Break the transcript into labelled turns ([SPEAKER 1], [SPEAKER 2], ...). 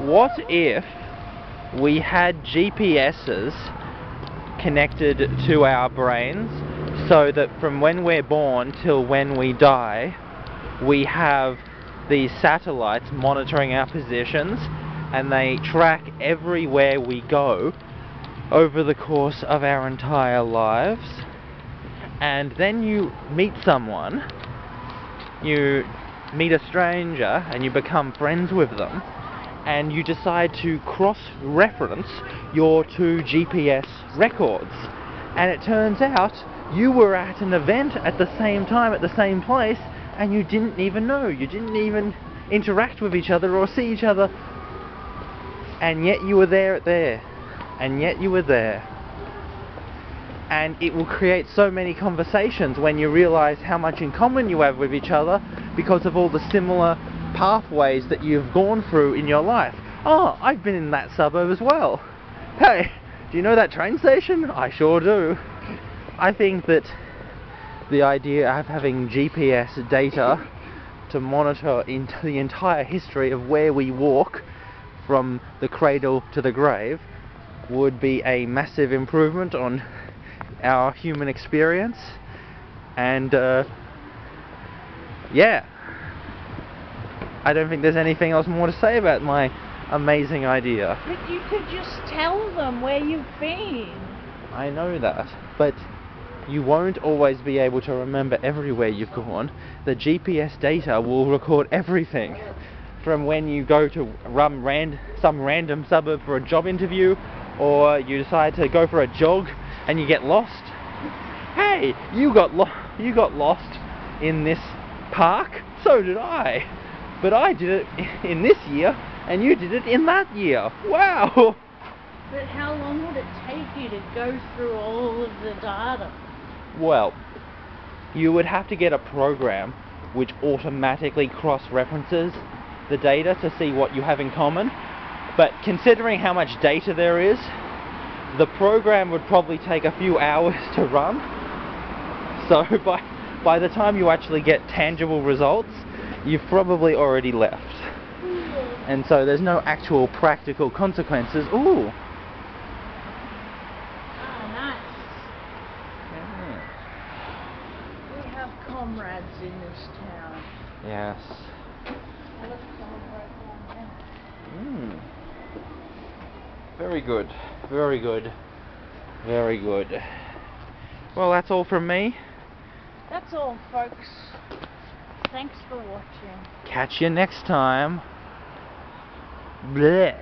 [SPEAKER 1] what if we had GPSs connected to our brains so that from when we're born till when we die, we have these satellites monitoring our positions and they track everywhere we go over the course of our entire lives. And then you meet someone, you meet a stranger and you become friends with them and you decide to cross-reference your two GPS records. And it turns out you were at an event at the same time, at the same place, and you didn't even know. You didn't even interact with each other or see each other. And yet you were there at there. And yet you were there. And it will create so many conversations when you realize how much in common you have with each other because of all the similar pathways that you've gone through in your life. Oh, I've been in that suburb as well. Hey, do you know that train station? I sure do. I think that the idea of having GPS data to monitor the entire history of where we walk from the cradle to the grave would be a massive improvement on our human experience and uh, yeah I don't think there's anything else more to say about my amazing idea.
[SPEAKER 2] But you could just tell them where you've been.
[SPEAKER 1] I know that, but you won't always be able to remember everywhere you've gone. The GPS data will record everything from when you go to rum rand some random suburb for a job interview or you decide to go for a jog and you get lost. Hey, you got lo- you got lost in this park, so did I. But I did it in this year, and you did it in that year. Wow!
[SPEAKER 2] But how long would it take you to go through all of the data?
[SPEAKER 1] Well, you would have to get a program which automatically cross-references the data to see what you have in common. But considering how much data there is, the program would probably take a few hours to run. So by by the time you actually get tangible results, you've probably already left. And so there's no actual practical consequences. Ooh.
[SPEAKER 2] Oh, nice. We have comrades in this town.
[SPEAKER 1] Yes.
[SPEAKER 2] I left someone right down there.
[SPEAKER 1] Mm. Very good. Very good. Very good. Well, that's all from me.
[SPEAKER 2] That's all, folks. Thanks for watching.
[SPEAKER 1] Catch you next time. Bleh.